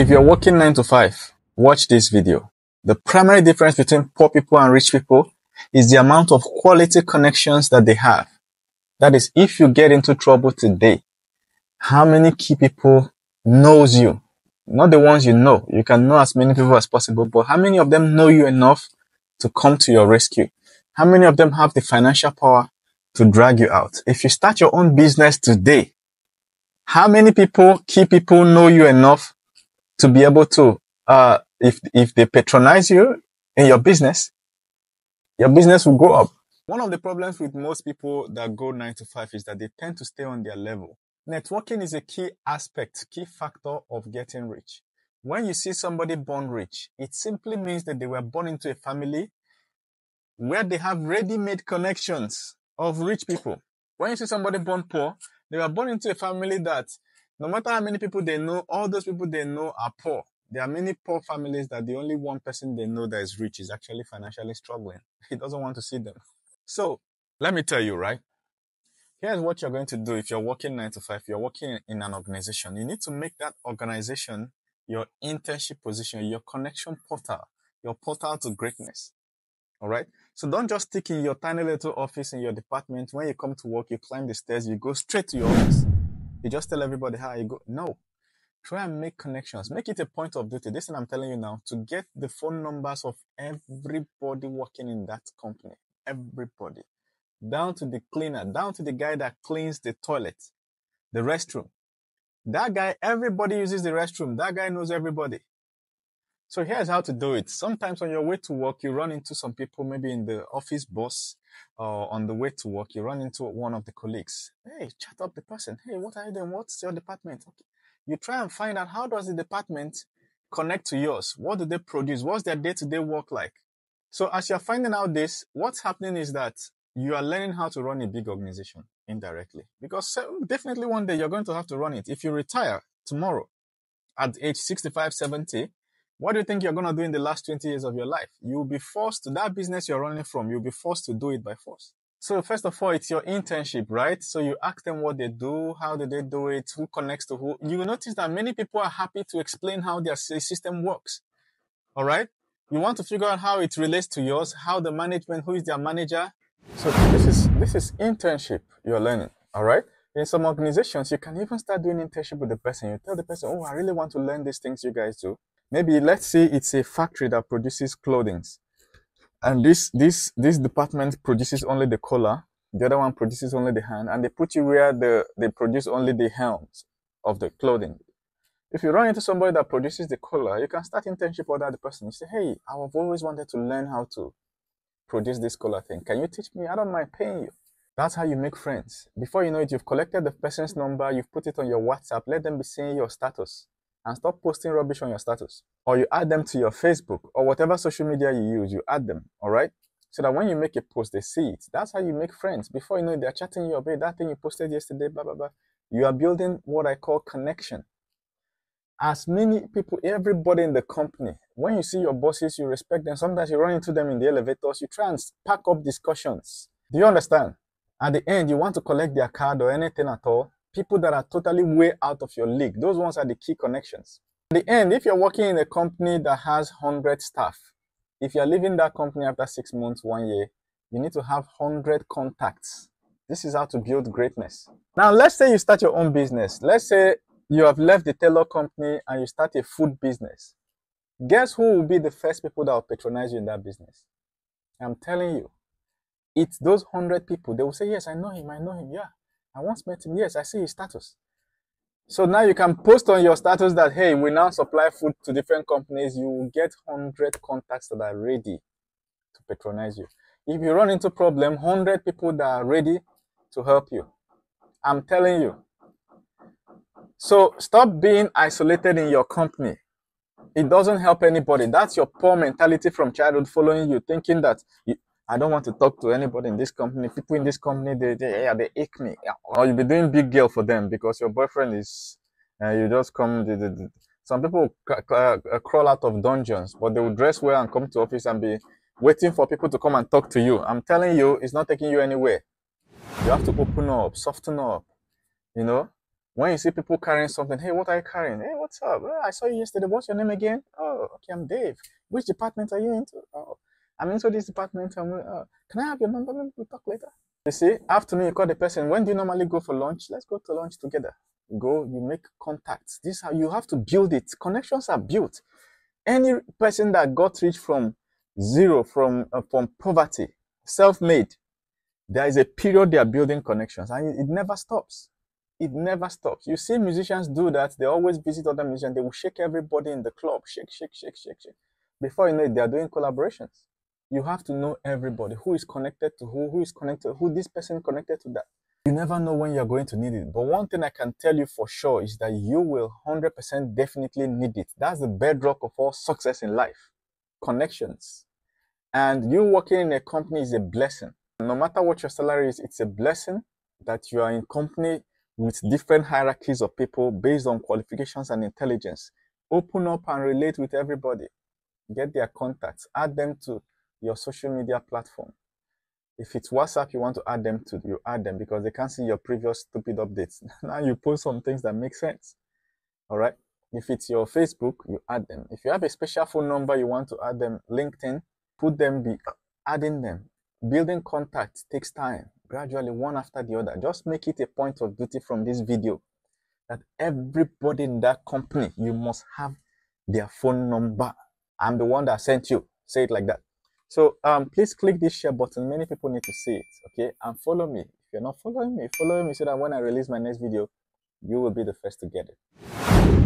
If you're working 9 to 5, watch this video. The primary difference between poor people and rich people is the amount of quality connections that they have. That is, if you get into trouble today, how many key people knows you? Not the ones you know. You can know as many people as possible, but how many of them know you enough to come to your rescue? How many of them have the financial power to drag you out? If you start your own business today, how many people, key people know you enough to be able to, uh, if, if they patronize you in your business, your business will go up. One of the problems with most people that go nine to five is that they tend to stay on their level. Networking is a key aspect, key factor of getting rich. When you see somebody born rich, it simply means that they were born into a family where they have ready-made connections of rich people. When you see somebody born poor, they were born into a family that no matter how many people they know, all those people they know are poor. There are many poor families that the only one person they know that is rich is actually financially struggling. He doesn't want to see them. So let me tell you, right? Here's what you're going to do if you're working nine to five, you're working in an organization. You need to make that organization your internship position, your connection portal, your portal to greatness. All right. So don't just stick in your tiny little office in your department. When you come to work, you climb the stairs, you go straight to your office. You just tell everybody how you go. No. Try and make connections. Make it a point of duty. This thing I'm telling you now to get the phone numbers of everybody working in that company. Everybody. Down to the cleaner, down to the guy that cleans the toilet, the restroom. That guy, everybody uses the restroom. That guy knows everybody. So here's how to do it. Sometimes on your way to work, you run into some people, maybe in the office boss, or on the way to work, you run into one of the colleagues. Hey, chat up the person. Hey, what are you doing? What's your department? Okay. You try and find out how does the department connect to yours? What do they produce? What's their day-to-day work like? So as you're finding out this, what's happening is that you are learning how to run a big organization indirectly. Because definitely one day you're going to have to run it. If you retire tomorrow at age 65, 70, what do you think you're going to do in the last 20 years of your life? You'll be forced to that business you're running from. You'll be forced to do it by force. So first of all, it's your internship, right? So you ask them what they do, how do they do it, who connects to who. You notice that many people are happy to explain how their system works. All right. You want to figure out how it relates to yours, how the management, who is their manager. So this is, this is internship you're learning. All right. In some organizations, you can even start doing internship with the person. You tell the person, Oh, I really want to learn these things you guys do. Maybe let's say it's a factory that produces clothing. And this, this, this department produces only the collar. The other one produces only the hand. And they put you where the, they produce only the helms of the clothing. If you run into somebody that produces the collar, you can start internship with that person. You say, hey, I've always wanted to learn how to produce this collar thing. Can you teach me? I don't mind paying you. That's how you make friends. Before you know it, you've collected the person's number, you've put it on your WhatsApp. Let them be seeing your status and stop posting rubbish on your status. Or you add them to your Facebook or whatever social media you use, you add them, all right? So that when you make a post, they see it. That's how you make friends. Before you know it, they're chatting you. Hey, that thing you posted yesterday, blah, blah, blah. You are building what I call connection. As many people, everybody in the company, when you see your bosses, you respect them. Sometimes you run into them in the elevators, you try and pack up discussions. Do you understand? At the end, you want to collect their card or anything at all people that are totally way out of your league. Those ones are the key connections. At the end, if you're working in a company that has 100 staff, if you're leaving that company after six months, one year, you need to have 100 contacts. This is how to build greatness. Now, let's say you start your own business. Let's say you have left the tailor company and you start a food business. Guess who will be the first people that will patronize you in that business? I'm telling you, it's those 100 people. They will say, Yes, I know him, I know him. Yeah, I once met him. Yes, I see his status. So now you can post on your status that, hey, we now supply food to different companies. You will get 100 contacts that are ready to patronize you. If you run into problem, 100 people that are ready to help you. I'm telling you. So stop being isolated in your company. It doesn't help anybody. That's your poor mentality from childhood following you, thinking that you, I don't want to talk to anybody in this company. People in this company, they, they, yeah, they ache me. Or you'll be doing big girl for them because your boyfriend is, uh, you just come, some people uh, crawl out of dungeons, but they will dress well and come to office and be waiting for people to come and talk to you. I'm telling you, it's not taking you anywhere. You have to open up, soften up, you know. When you see people carrying something, hey, what are you carrying? Hey, what's up? Oh, I saw you yesterday. What's your name again? Oh, okay, I'm Dave. Which department are you into? Oh, I'm into this department. I'm, uh, can I have your number? Maybe we'll talk later. You see, afternoon, you call the person. When do you normally go for lunch? Let's go to lunch together. go, you make contacts. This how you have to build it. Connections are built. Any person that got rich from zero, from uh, from poverty, self-made, there is a period they are building connections, and it, it never stops. It never stops. You see musicians do that. They always visit other musicians. They will shake everybody in the club. Shake, shake, shake, shake, shake. Before you know it, they are doing collaborations. You have to know everybody who is connected to who, who is connected, who this person connected to that. You never know when you're going to need it. But one thing I can tell you for sure is that you will 100% definitely need it. That's the bedrock of all success in life connections. And you working in a company is a blessing. No matter what your salary is, it's a blessing that you are in company with different hierarchies of people based on qualifications and intelligence. Open up and relate with everybody. Get their contacts, add them to your social media platform. If it's WhatsApp you want to add them to, you add them because they can't see your previous stupid updates. now you post some things that make sense. All right. If it's your Facebook, you add them. If you have a special phone number, you want to add them, LinkedIn, put them, be adding them. Building contacts takes time gradually one after the other. Just make it a point of duty from this video that everybody in that company, you must have their phone number. I'm the one that sent you. Say it like that. So um, please click this share button. Many people need to see it, okay? And follow me. If you're not following me, follow me so that when I release my next video, you will be the first to get it.